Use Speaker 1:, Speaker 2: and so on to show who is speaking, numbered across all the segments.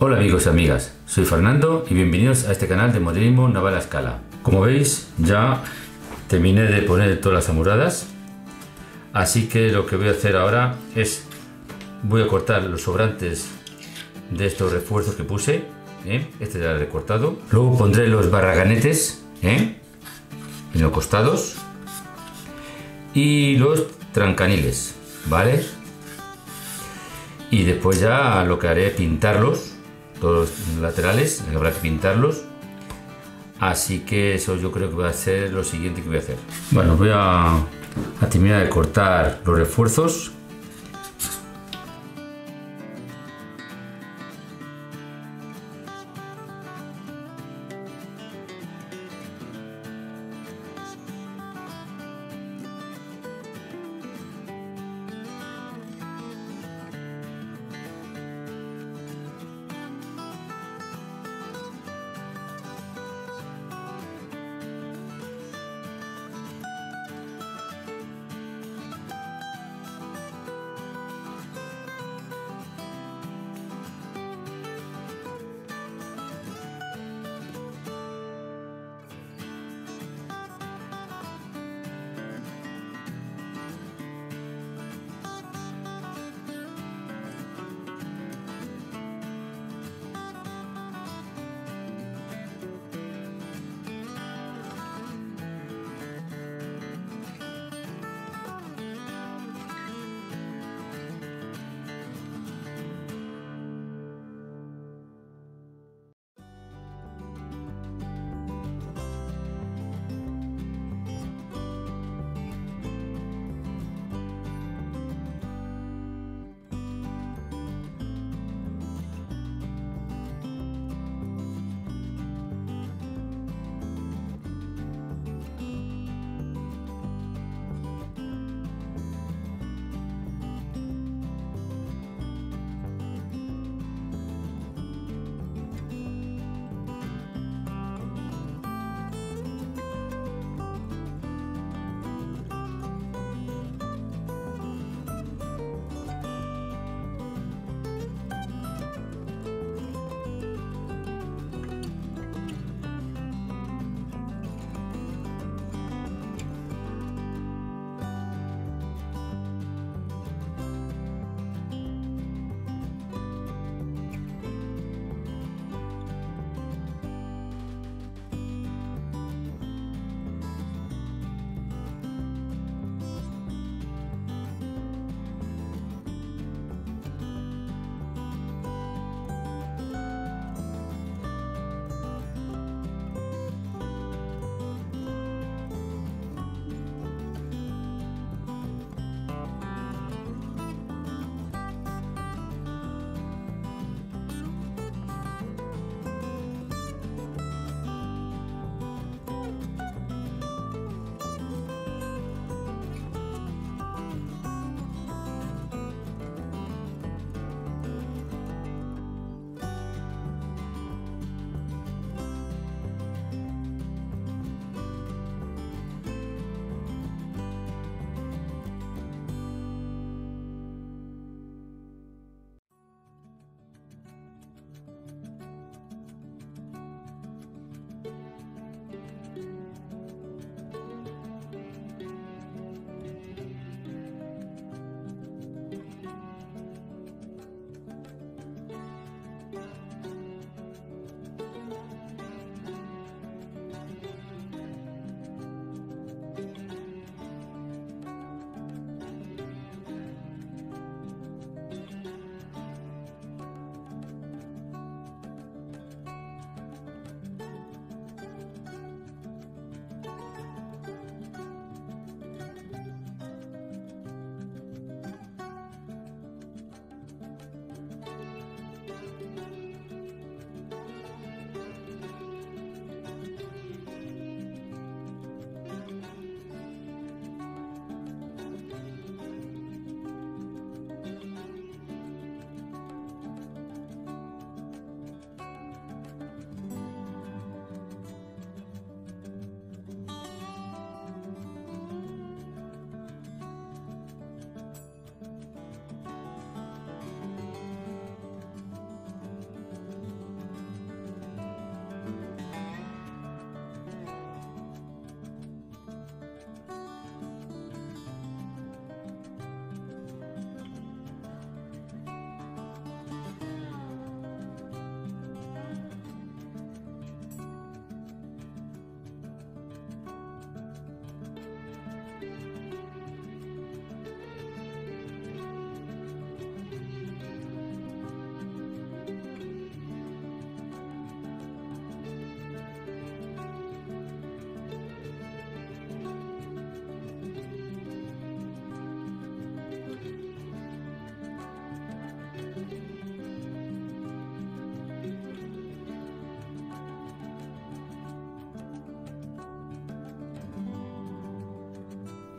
Speaker 1: Hola amigos y amigas, soy Fernando y bienvenidos a este canal de modelismo naval a escala. Como veis ya terminé de poner todas las amuradas, así que lo que voy a hacer ahora es voy a cortar los sobrantes de estos refuerzos que puse, ¿eh? este ya lo he recortado. Luego pondré los barraganetes ¿eh? en los costados y los trancaniles, ¿vale? Y después ya lo que haré es pintarlos todos los laterales, habrá que pintarlos. Así que eso yo creo que va a ser lo siguiente que voy a hacer. Bueno, voy a, a terminar de cortar los refuerzos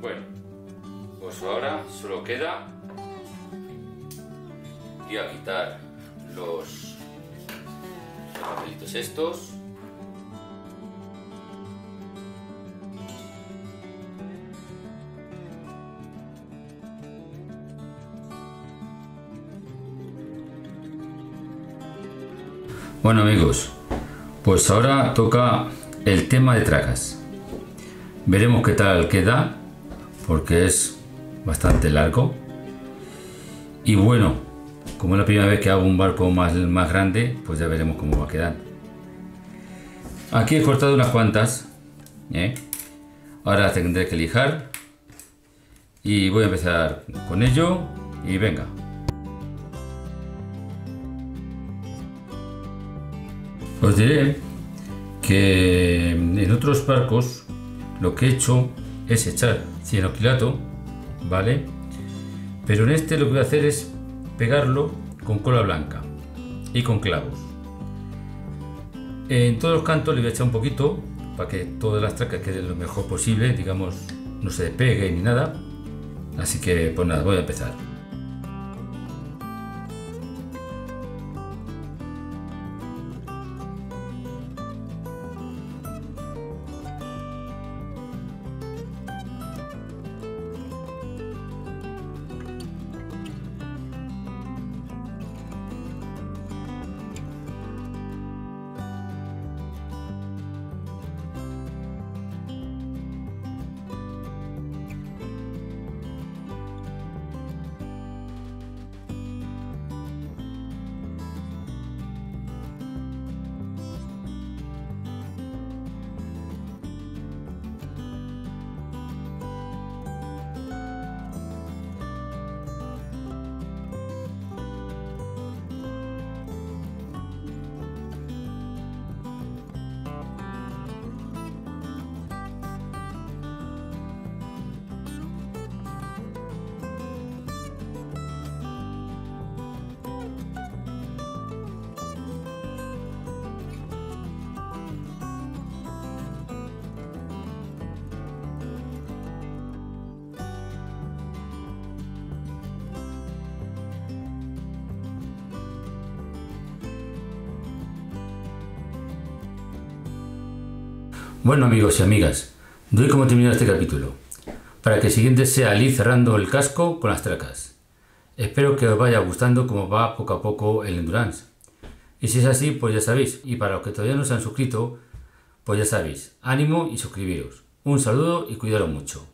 Speaker 1: Bueno, pues ahora solo queda y a quitar los papelitos estos Bueno amigos, pues ahora toca el tema de tracas. Veremos qué tal queda, porque es bastante largo. Y bueno, como es la primera vez que hago un barco más, más grande, pues ya veremos cómo va a quedar. Aquí he cortado unas cuantas. ¿eh? Ahora tendré que lijar. Y voy a empezar con ello. Y venga. Os diré que en otros barcos lo que he hecho es echar cianoquilato, ¿vale? Pero en este lo que voy a hacer es pegarlo con cola blanca y con clavos. En todos los cantos le voy a echar un poquito para que todas las tracas queden lo mejor posible, digamos, no se despegue ni nada. Así que pues nada, voy a empezar. Bueno amigos y amigas, doy como terminado este capítulo, para que el siguiente sea Ali cerrando el casco con las tracas. Espero que os vaya gustando cómo va poco a poco el Endurance. Y si es así, pues ya sabéis, y para los que todavía no se han suscrito, pues ya sabéis, ánimo y suscribiros. Un saludo y cuidado mucho.